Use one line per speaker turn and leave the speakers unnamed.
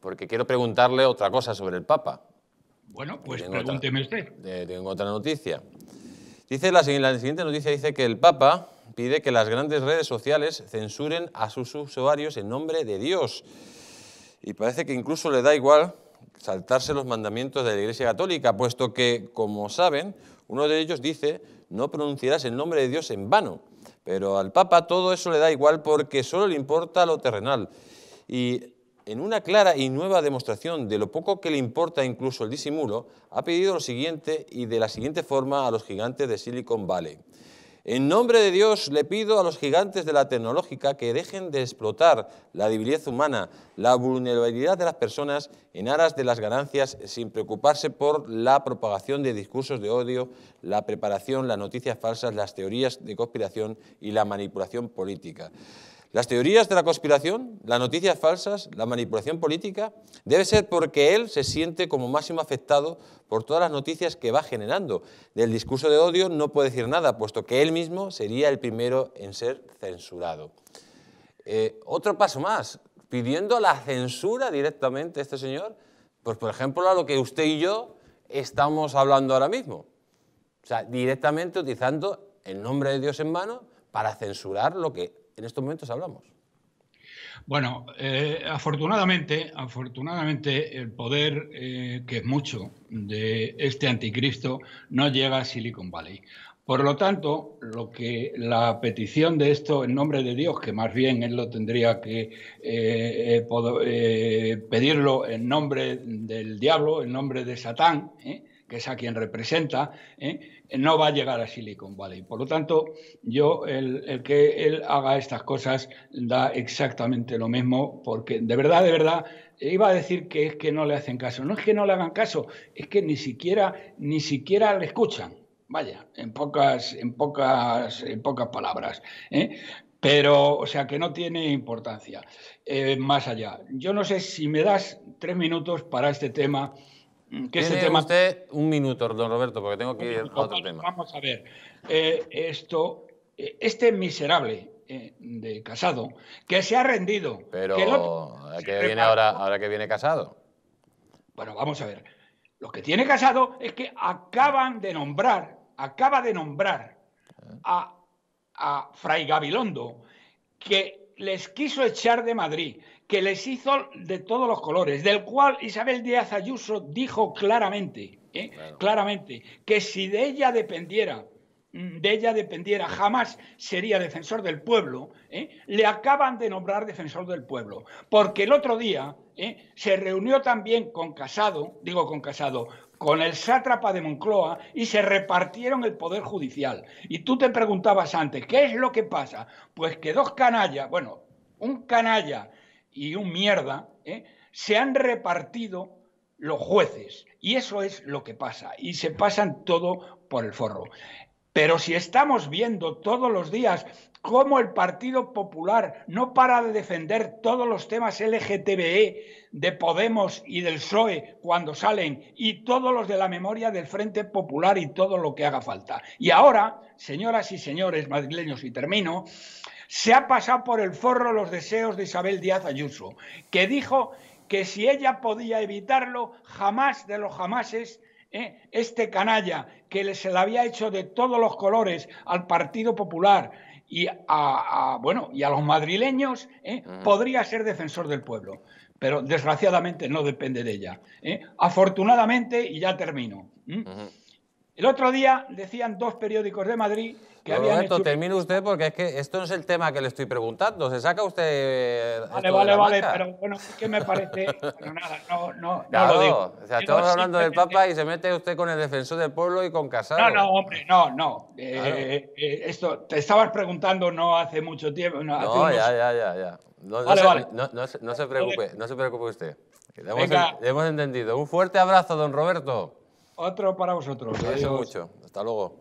porque quiero preguntarle otra cosa sobre el Papa.
Bueno, pues
Tengo otra.
pregúnteme usted.
Eh, tengo otra noticia. Dice la, la siguiente noticia dice que el Papa pide que las grandes redes sociales censuren a sus usuarios en nombre de Dios. Y parece que incluso le da igual saltarse los mandamientos de la Iglesia Católica, puesto que, como saben, uno de ellos dice, no pronunciarás el nombre de Dios en vano. Pero al Papa todo eso le da igual porque solo le importa lo terrenal. Y en una clara y nueva demostración de lo poco que le importa incluso el disimulo, ha pedido lo siguiente y de la siguiente forma a los gigantes de Silicon Valley. En nombre de Dios le pido a los gigantes de la tecnológica que dejen de explotar la debilidad humana, la vulnerabilidad de las personas en aras de las ganancias sin preocuparse por la propagación de discursos de odio, la preparación, las noticias falsas, las teorías de conspiración y la manipulación política. Las teorías de la conspiración, las noticias falsas, la manipulación política, debe ser porque él se siente como máximo afectado por todas las noticias que va generando. Del discurso de odio no puede decir nada, puesto que él mismo sería el primero en ser censurado. Eh, otro paso más, pidiendo la censura directamente a este señor, pues por ejemplo a lo que usted y yo estamos hablando ahora mismo. O sea, directamente utilizando el nombre de Dios en mano para censurar lo que en estos momentos hablamos.
Bueno, eh, afortunadamente, afortunadamente el poder, eh, que es mucho, de este anticristo no llega a Silicon Valley. Por lo tanto, lo que la petición de esto en nombre de Dios, que más bien él lo tendría que eh, pedirlo en nombre del diablo, en nombre de Satán, que es a quien representa, no va a llegar a Silicon Valley. Por lo tanto, yo, el, el, que él haga estas cosas da exactamente lo mismo, porque de verdad, de verdad, iba a decir que es que no le hacen caso. No es que no le hagan caso, es que ni siquiera, ni siquiera le escuchan. Vaya, en pocas, en pocas, en pocas palabras. ¿eh? Pero, o sea, que no tiene importancia. Eh, más allá. Yo no sé si me das tres minutos para este tema.
Que Tiene tema... usted un minuto, don Roberto, porque tengo que ir a otro tema.
Vamos a ver. Eh, esto, este miserable eh, de Casado, que se ha rendido.
Pero,
que
¿a qué viene ahora, ahora que viene Casado?
Bueno, vamos a ver. Lo que tiene Casado es que acaban de nombrar, acaba de nombrar a, a Fray Gabilondo, que les quiso echar de Madrid, que les hizo de todos los colores, del cual Isabel Díaz Ayuso dijo claramente, ¿eh? claro. claramente, que si de ella dependiera, de ella dependiera, jamás sería defensor del pueblo, ¿eh? le acaban de nombrar defensor del pueblo. Porque el otro día ¿eh? se reunió también con Casado, digo con Casado, con el sátrapa de Moncloa y se repartieron el poder judicial. Y tú te preguntabas antes, ¿qué es lo que pasa? Pues que dos canallas, bueno, un canalla y un mierda, ¿eh? se han repartido los jueces. Y eso es lo que pasa. Y se pasan todo por el forro. Pero si estamos viendo todos los días cómo el Partido Popular no para de defender todos los temas LGTBE de Podemos y del PSOE cuando salen y todos los de la memoria del Frente Popular y todo lo que haga falta. Y ahora, señoras y señores madrileños, y termino, se ha pasado por el forro los deseos de Isabel Díaz Ayuso, que dijo que si ella podía evitarlo, jamás de los jamases, ¿eh? este canalla que se le había hecho de todos los colores al Partido Popular y a, a bueno, y a los madrileños, ¿eh? -huh. podría ser defensor del pueblo. Pero desgraciadamente no depende de ella. ¿eh? Afortunadamente, y ya termino. El otro día decían dos periódicos de Madrid que
Pero
habían
Roberto,
hecho...
termine usted porque es que esto no es el tema que le estoy preguntando. Se saca usted.
Vale,
de
vale, vale,
manga?
pero bueno, es que me parece... Bueno, nada, no, no, no
Claro,
lo digo.
o sea, estamos hablando del Papa y se mete usted con el defensor del pueblo y con Casado.
No, no, hombre, no, no. Eh,
Claro.
eh, esto te estabas preguntando no hace mucho tiempo. No, hace
No,
unos-
ya, ya, ya, ya. No,
Vale,
se,
vale.
no- preocupe, no se preocupe usted. Le hemos, le hemos entendido. Un fuerte abrazo, don Roberto.
Otro para vosotros. Adiós.
mucho. Hasta luego.